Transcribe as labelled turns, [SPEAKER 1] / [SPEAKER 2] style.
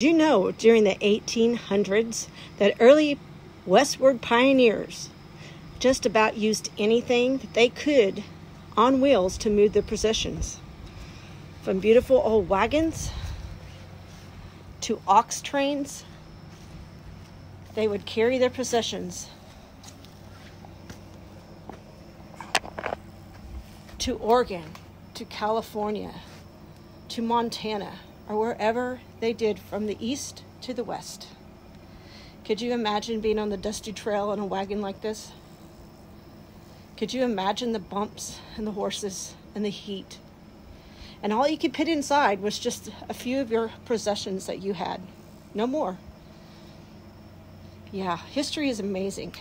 [SPEAKER 1] Do you know during the 1800s that early westward pioneers just about used anything that they could on wheels to move their possessions? From beautiful old wagons to ox trains, they would carry their possessions to Oregon, to California, to Montana or wherever they did from the east to the west. Could you imagine being on the dusty trail in a wagon like this? Could you imagine the bumps and the horses and the heat? And all you could put inside was just a few of your possessions that you had, no more. Yeah, history is amazing.